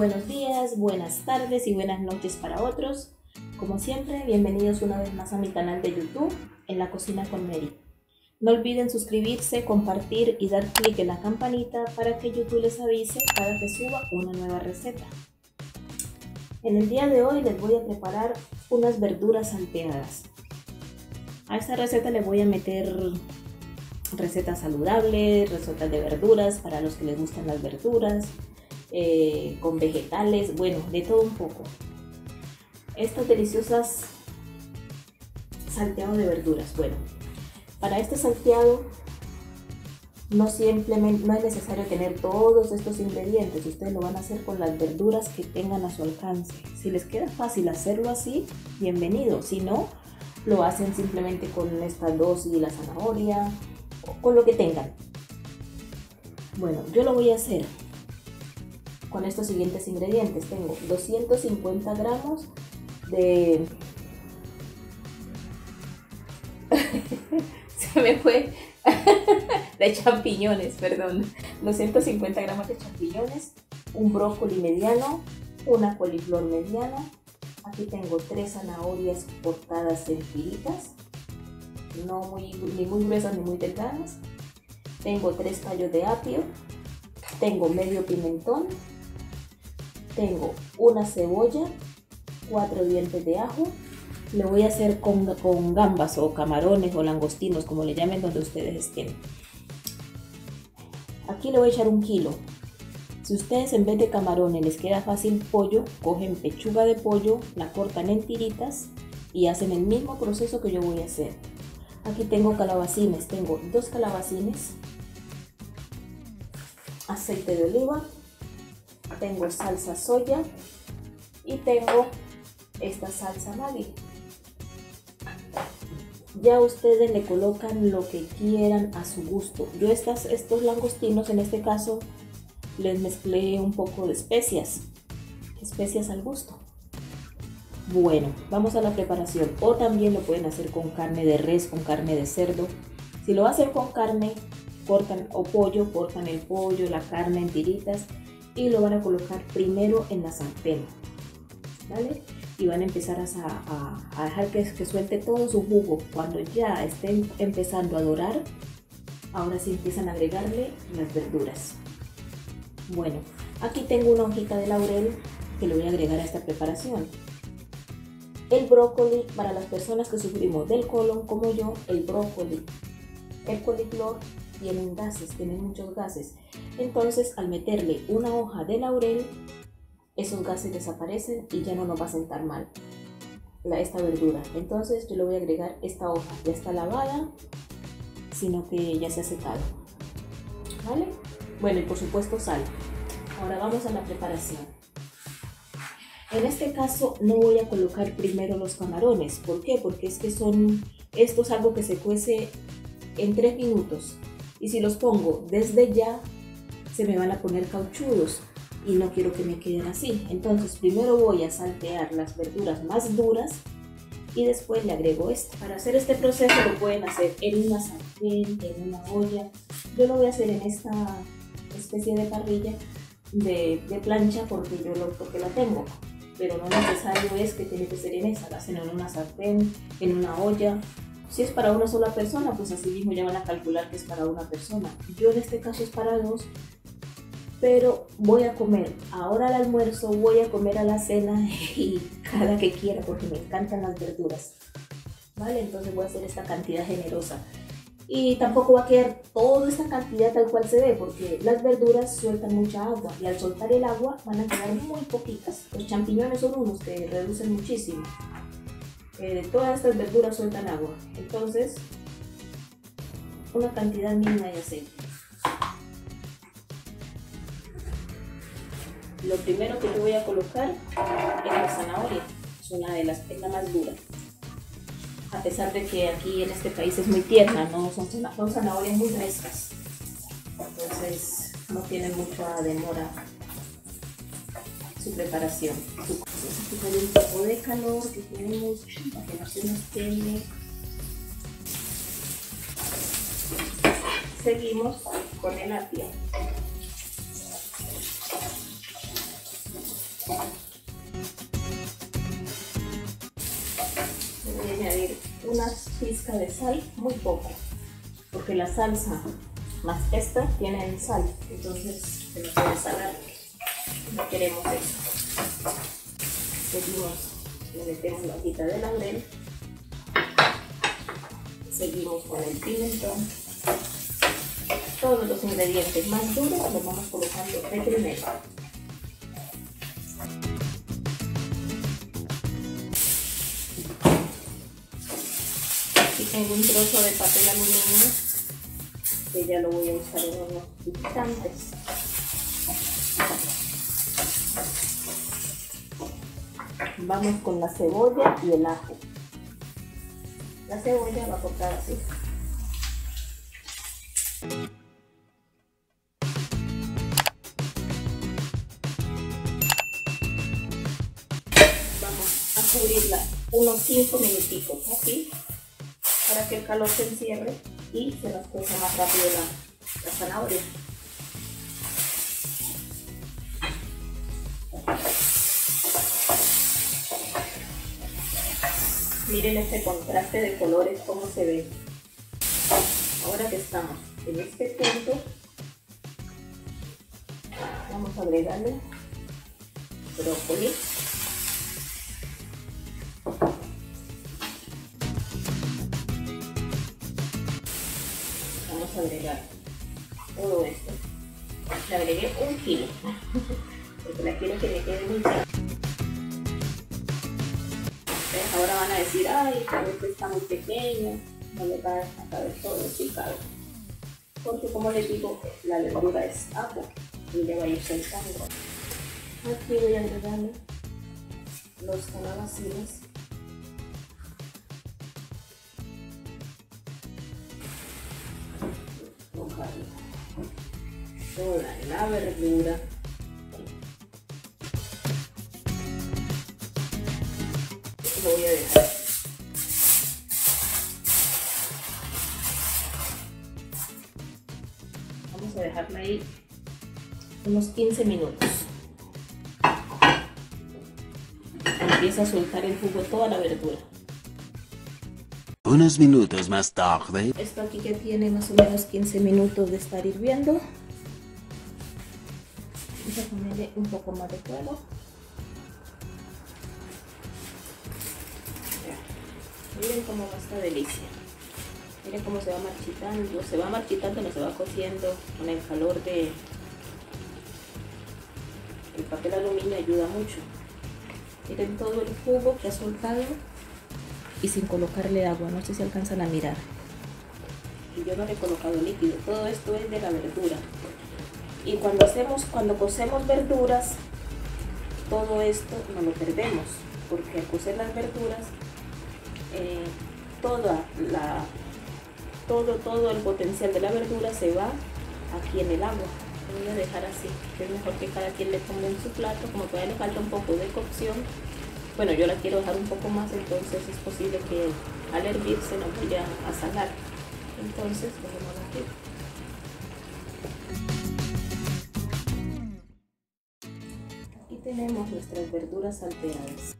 buenos días, buenas tardes y buenas noches para otros. Como siempre, bienvenidos una vez más a mi canal de YouTube, En la Cocina con Mary. No olviden suscribirse, compartir y dar clic en la campanita para que YouTube les avise cada que suba una nueva receta. En el día de hoy les voy a preparar unas verduras salteadas. A esta receta le voy a meter recetas saludables, recetas de verduras para los que les gustan las verduras, eh, con vegetales, bueno, de todo un poco. Estas deliciosas salteado de verduras. Bueno, para este salteado no simplemente no es necesario tener todos estos ingredientes. Ustedes lo van a hacer con las verduras que tengan a su alcance. Si les queda fácil hacerlo así, bienvenido. Si no, lo hacen simplemente con esta dosis y la zanahoria o con lo que tengan. Bueno, yo lo voy a hacer con estos siguientes ingredientes. Tengo 250 gramos de... Se me fue de champiñones, perdón. 250 gramos de champiñones, un brócoli mediano, una coliflor mediana. Aquí tengo tres zanahorias cortadas en tiritas, no muy, ni muy gruesas ni muy delgadas. Tengo tres tallos de apio, tengo medio pimentón, tengo una cebolla, cuatro dientes de ajo. Le voy a hacer con, con gambas o camarones o langostinos, como le llamen donde ustedes estén. Aquí le voy a echar un kilo. Si ustedes en vez de camarones les queda fácil pollo, cogen pechuga de pollo, la cortan en tiritas y hacen el mismo proceso que yo voy a hacer. Aquí tengo calabacines, tengo dos calabacines, aceite de oliva, tengo salsa soya y tengo esta salsa Maggi. Ya ustedes le colocan lo que quieran a su gusto. Yo estas, estos langostinos en este caso les mezclé un poco de especias, especias al gusto. Bueno, vamos a la preparación. O también lo pueden hacer con carne de res, con carne de cerdo. Si lo hacen con carne, cortan o pollo, cortan el pollo, la carne en tiritas y lo van a colocar primero en la sartén. ¿Vale? Y van a empezar a, dejar que, que, suelte todo su jugo. Cuando ya estén empezando a dorar, ahora sí empiezan a agregarle las verduras. Bueno, aquí tengo una hojita de laurel que le voy a agregar a esta preparación. El brócoli, para las personas que sufrimos del colon como yo, el brócoli, el coliflor tienen gases, tienen muchos gases. Entonces, al meterle una hoja de laurel, esos gases desaparecen y ya no nos va a sentar mal la, esta verdura. Entonces, yo le voy a agregar esta hoja. Ya está lavada, sino que ya se ha secado. ¿Vale? Bueno, y por supuesto sal. Ahora vamos a la preparación. En este caso no voy a colocar primero los camarones. ¿Por qué? Porque es que son, esto es algo que se cuece en 3 minutos y si los pongo desde ya se me van a poner cauchudos y no quiero que me queden así. Entonces primero voy a saltear las verduras más duras y después le agrego esto. Para hacer este proceso lo pueden hacer en una sartén, en una olla. Yo lo voy a hacer en esta especie de parrilla de, plancha porque yo lo porque la tengo. Pero no necesario es que tiene que ser en esa, la hacen en una sartén, en una olla si es para una sola persona, pues así mismo ya van a calcular que es para una persona. Yo en este caso es para dos, pero voy a comer ahora al almuerzo, voy a comer a la cena y cada que quiera porque me encantan las verduras. ¿Vale? Entonces voy a hacer esta cantidad generosa. Y tampoco va a quedar toda esta cantidad tal cual se ve porque las verduras sueltan mucha agua y al soltar el agua van a quedar muy poquitas. Los champiñones son unos que reducen muchísimo. Eh, todas estas verduras sueltan agua. Entonces, una cantidad mínima de aceite. Lo primero que yo voy a colocar es la zanahoria. Es una de las penas más duras. A pesar de que aquí en este país es muy tierna, ¿no? son, zanahorias muy frescas. Entonces no tiene mucha demora su preparación. Aquí hay un poco de calor que tenemos para que no se nos queme. Seguimos con el apio. Una pizca de sal, muy poco, porque la salsa más esta tienen sal, entonces se nos puede salar. No queremos eso. Seguimos, le metemos la hojita de laurel. Seguimos con el pimentón. Todos los ingredientes más duros los vamos colocando de primero. Tengo un trozo de papel aluminio que ya lo voy a usar en unos instantes. Vamos con la cebolla y el ajo. La cebolla va a cortar así. Vamos a cubrirla unos 5 minutitos así para que el calor se encierre y se nos cueza más rápido la, la zanahoria. Miren este contraste de colores, cómo se ve. Ahora que estamos en este punto, vamos a agregarle brócoli. Agregar todo esto. Le agregué un kilo, porque la quiero que me quede muy Ahora van a decir, ay, vez está muy pequeño, no le va a caber todo, sí cabe. Porque como les digo, la verdura es agua y le va a ir soltando. Aquí voy a los calabacines. Toda la verdura. lo voy a dejar. Vamos a dejarla ahí unos 15 minutos. Empieza a soltar el jugo toda la verdura. Unos minutos más tarde. Esto aquí que tiene más o menos 15 minutos de estar hirviendo. Vamos a ponerle un poco más de fuego. Miren cómo va esta delicia. Miren cómo se va marchitando. Se va marchitando, no se va cociendo con el calor de... El papel aluminio ayuda mucho. Miren todo el jugo que ha soltado y sin colocarle agua. No sé si alcanzan a mirar. Yo no le he colocado líquido. Todo esto es de la verdura. Y cuando hacemos, cuando cocemos verduras, todo esto no lo perdemos. Porque al cocer las verduras eh, toda la, todo, todo el potencial de la verdura se va aquí en el agua. Voy a dejar así, es mejor que cada quien le ponga en su plato, como todavía le falta un poco de cocción. Bueno, yo la quiero dejar un poco más, entonces es posible que al hervir se nos vaya a salar. Entonces, dejemos aquí. Aquí tenemos nuestras verduras salteadas.